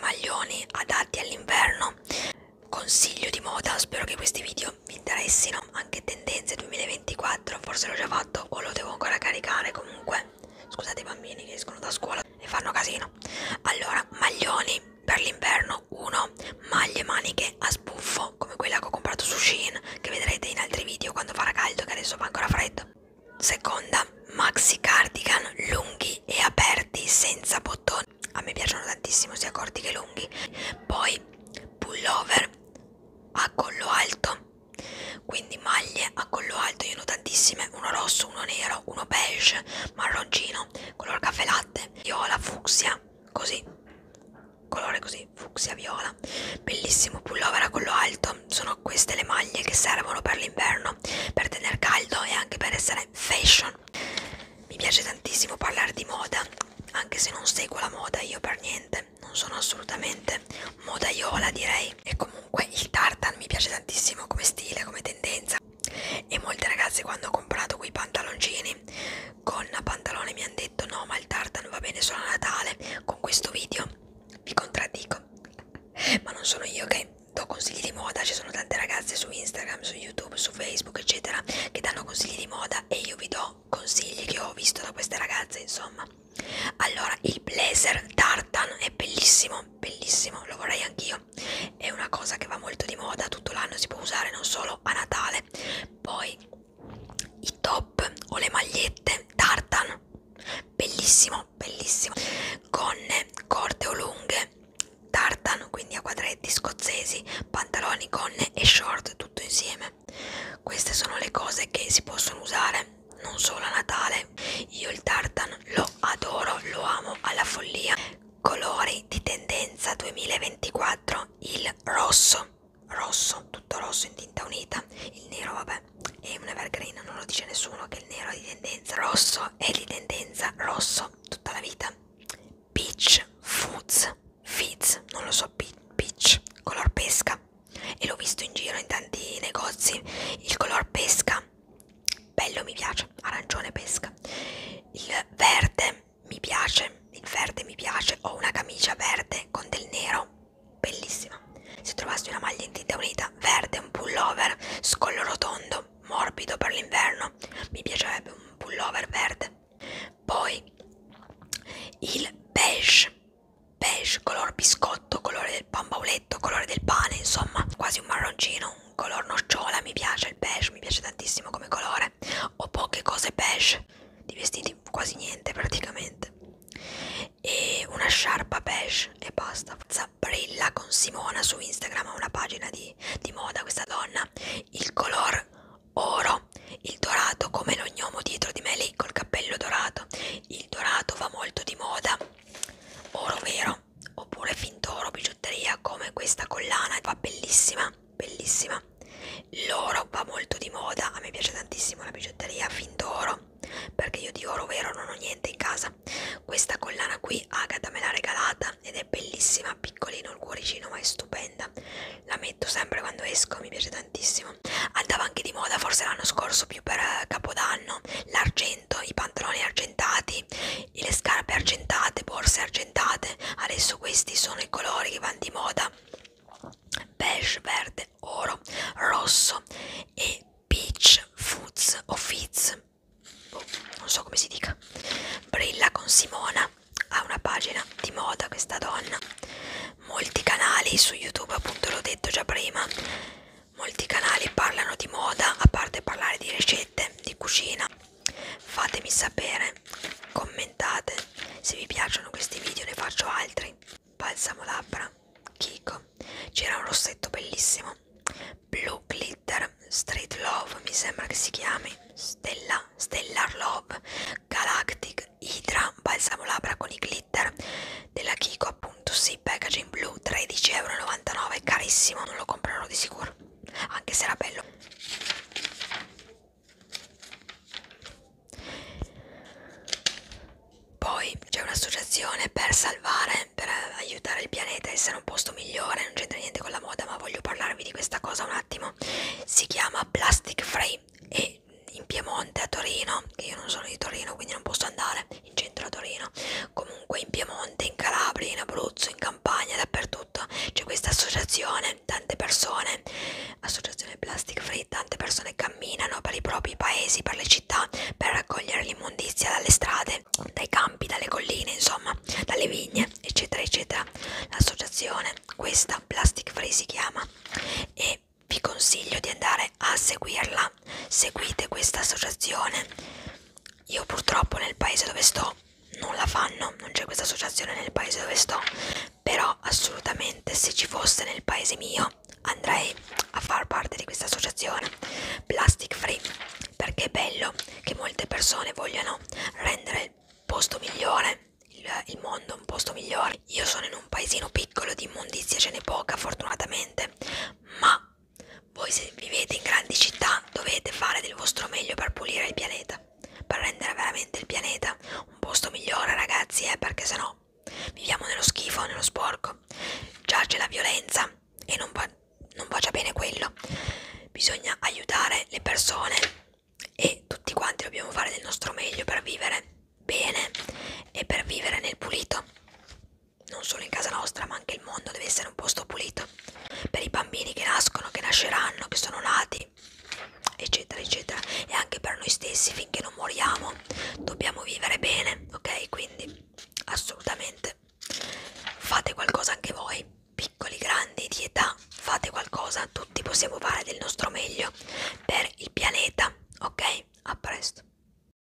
maglioni adatti all'inverno. Consiglio di moda spero che questi video vi interessino. Anche tendenze 2024 forse l'ho già fatto o lo devo ancora caricare. Comunque scusate i bambini che escono da scuola e fanno casino. Allora maglioni per l'inverno 1 maglie maniche a sbuffo come quella che ho comprato su Shein che vedrete in altri video quando farà caldo che adesso fa ancora freddo. Seconda maxi cardigan lunghi e aperti senza bottoni a me piacciono tantissimo sia corti che lunghi. Poi pullover a collo alto. Quindi maglie a collo alto io ne ho tantissime. Uno rosso uno nero uno beige marroncino color caffè latte viola fucsia così. Colore così fucsia viola. Bellissimo pullover a collo alto. Sono queste le maglie che servono per l'inverno per tenere caldo e anche per essere fashion. Mi piace tantissimo parlare di moda anche se non seguo la moda io per niente non sono assolutamente modaiola direi. E comunque il tartan mi piace tantissimo come stile come tendenza. E molte ragazze quando ho comprato quei pantaloncini con pantalone mi hanno detto no ma il tartan va bene solo a Natale con questo video vi contraddico. Ma non sono io che do consigli di moda ci sono tante ragazze su Instagram su YouTube su Facebook eccetera che danno consigli di moda e io vi do consigli che ho visto da queste ragazze insomma allora il blazer tartan è bellissimo bellissimo lo vorrei anch'io. È una cosa che va molto di moda tutto l'anno si può usare non solo a Natale. Poi i top o le magliette tartan bellissimo bellissimo. Gonne corte o lunghe tartan quindi a quadretti scozzesi pantaloni gonne e short tutto insieme. Queste sono le cose che si possono usare non solo a Natale io il tartan lo adoro lo amo alla follia colori di tendenza 2024 il rosso. Rosso tutto rosso in tinta unita. Il nero vabbè è un evergreen non lo dice nessuno che il nero è di tendenza. Rosso è di tendenza rosso tutta la vita. Peach foods fizz non lo so peach color pesca. E l'ho visto in giro in tanti negozi. Il color pesca bello mi piace arancione pesca il verde mi piace il verde mi piace ho una camicia verde con del nero bellissima se trovassi una maglia in tinta unita verde un pullover scollo rotondo morbido per l'inverno mi piacerebbe un pullover verde poi il beige beige color biscotto colore del bambauletto colore del pane insomma quasi un marroncino un color nocciola mi piace il beige mi piace tantissimo come colore. Ho poche cose beige di vestiti quasi niente praticamente. E una sciarpa beige e basta. Brilla con Simona su Instagram una pagina di, di moda questa donna. Il color oro il dorato come lo gnomo dietro di me lì col cappello dorato il dorato va molto di moda oro vero oppure finto oro bigiotteria come questa collana va bellissima bellissima l'oro va molto di moda a me piace tantissimo la bigiotteria finto oro perché io di oro vero non ho niente in casa questa collana qui Agata me l'ha regalata ed è bellissima piccolino il cuoricino ma è stupenda. La metto sempre quando esco mi piace tantissimo. Andava anche di moda forse l'anno scorso più per eh, capodanno l'argento i pantaloni argentati le scarpe argentate borse argentate. Adesso questi sono i colori che vanno di moda beige verde oro rosso e peach foods o fizz boh, non so come si dica brilla con Simona ha una pagina di moda questa donna molti canali su youtube appunto l'ho detto già prima molti canali parlano di moda a parte parlare di ricette di cucina fatemi sapere commentate se vi piacciono questi video ne faccio altri balsamo labbra Kiko c'era un rossetto bellissimo. Blue Glitter Street Love mi sembra che si chiami. Stella Stellar Love Galactic Hydra balsamo labbra con i glitter. Della Kiko appunto sì packaging blu 13,99€ carissimo non lo comprerò di sicuro. Anche se era bello. Poi c'è un'associazione per salvare, per aiutare il pianeta essere un posto migliore, non c'entra niente con la moda, ma voglio parlarvi di questa cosa un attimo. Si chiama Plastic Free e in Piemonte a Torino, che io non sono di Torino quindi non posso andare seguite questa associazione io purtroppo nel paese dove sto non la fanno non c'è questa associazione nel paese dove sto però assolutamente se ci fosse nel paese mio andrei a far parte di questa associazione. La violenza. E non va, non va già bene quello. Bisogna aiutare le persone e tutti quanti dobbiamo fare del nostro meglio per vivere bene e per vivere nel pulito. Non solo in casa nostra ma anche il mondo deve essere un posto